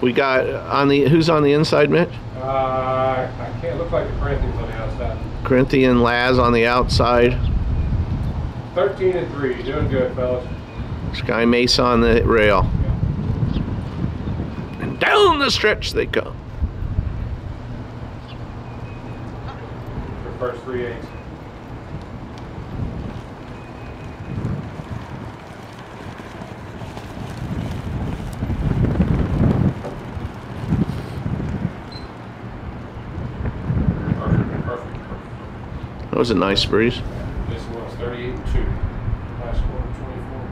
We got on the who's on the inside, Mitch? Uh, I can't look like the Corinthians on the outside. Corinthian Laz on the outside. 13 and 3. Doing good, fellas. Sky Mesa on the rail. And down the stretch they go. For first three eights. That was a nice breeze. This was 38 2. Last quarter 24.